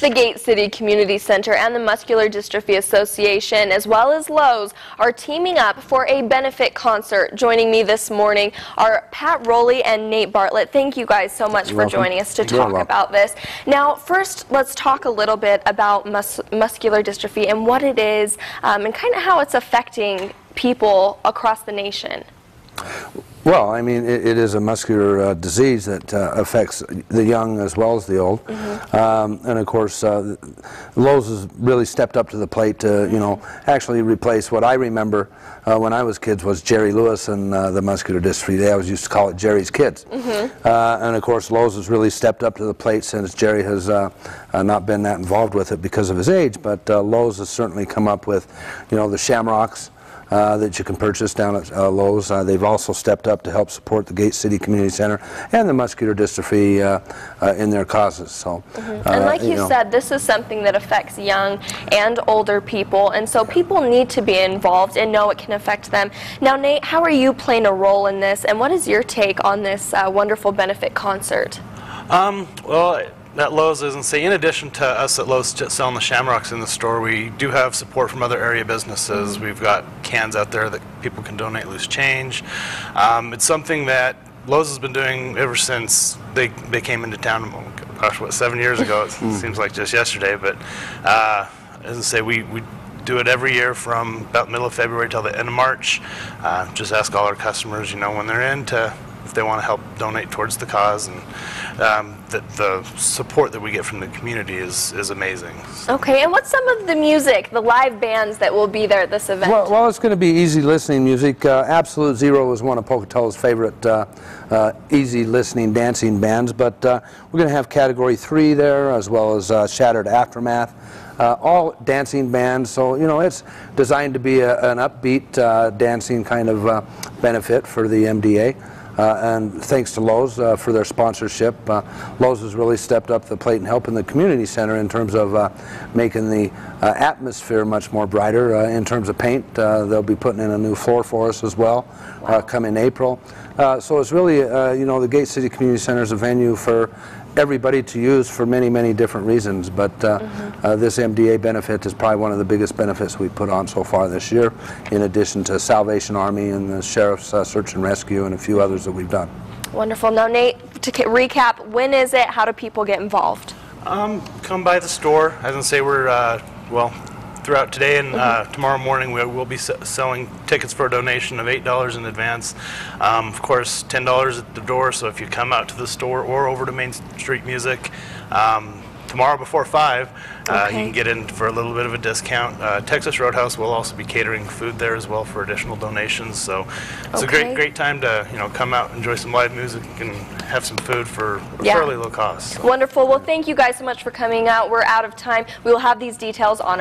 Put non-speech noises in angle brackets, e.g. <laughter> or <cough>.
The Gate City Community Center and the Muscular Dystrophy Association, as well as Lowe's, are teaming up for a benefit concert. Joining me this morning are Pat Rowley and Nate Bartlett. Thank you guys so much You're for welcome. joining us to You're talk welcome. about this. Now, first, let's talk a little bit about mus muscular dystrophy and what it is um, and kind of how it's affecting people across the nation. Well, I mean, it, it is a muscular uh, disease that uh, affects the young as well as the old. Um, and of course, uh, Lowe's has really stepped up to the plate to, you know, actually replace what I remember uh, when I was kids was Jerry Lewis and uh, the muscular dystrophy. They always used to call it Jerry's Kids. Uh, and of course, Lowe's has really stepped up to the plate since Jerry has uh, uh, not been that involved with it because of his age. But uh, Lowe's has certainly come up with, you know, the Shamrocks. Uh, that you can purchase down at uh, Lowe's. Uh, they've also stepped up to help support the Gate City Community Center and the muscular dystrophy uh, uh, in their causes. So, uh, And like you, know, said, this is something that affects young and older people, and so people need to be involved and know it can affect them. Now, Nate, how are you playing a role in this, and what is your take on this uh, wonderful benefit concert? Um, well, at Lowe's, as I say, in addition to us at Lowe's selling the shamrocks in the store, we do have support from other area businesses. We've got cans out there that people can donate loose change. Um, it's something that Lowe's has been doing ever since they, they came into town, oh, gosh, what, seven years ago? It <laughs> seems like just yesterday. But uh, as I say, we, we do it every year from about middle of February till the end of March. Uh, just ask all our customers, you know, when they're in to if they want to help donate towards the cause, and um, the, the support that we get from the community is is amazing. Okay, and what's some of the music, the live bands that will be there at this event? well, well, it's going to be easy listening music. Uh, Absolute Zero is one of Pocatello's favorite uh, uh, easy listening dancing bands, but uh, we're going to have Category 3 there as well as uh, Shattered Aftermath. Uh, all dancing bands, so you know it's designed to be a, an upbeat uh, dancing kind of uh, benefit for the MDA. Uh, and thanks to Lowe's uh, for their sponsorship. Uh, Lowe's has really stepped up the plate and helping the community center in terms of uh, making the uh, atmosphere much more brighter. Uh, in terms of paint, they'll be putting in a new floor for us as well come in April. So it's really, you know, the Gate City Community Center is a venue for everybody to use for many, many different reasons. But uh, uh, this MDA benefit is probably one of the biggest benefits we've put on so far this year, in addition to Salvation Army and the Sheriff's uh, Search and Rescue and a few others that we've done. Wonderful. Now, Nate, to ca- recap, when is it? How do people get involved? Um, come by the store. As I say, we're uh, well throughout today and uh, tomorrow morning. We will be s- selling tickets for a donation of eight dollars in advance. Um, of course, ten dollars at the door. So if you come out to the store or over to Main Street Music. Um, Tomorrow before 5, uh, Okay. you can get in for a little bit of a discount. Uh, Texas Roadhouse will also be catering food there as well for additional donations. So it's a great, great time to you know come out, enjoy some live music, and have some food for Yeah. fairly low cost. So. Wonderful. Well, thank you guys so much for coming out. We're out of time. We will have these details on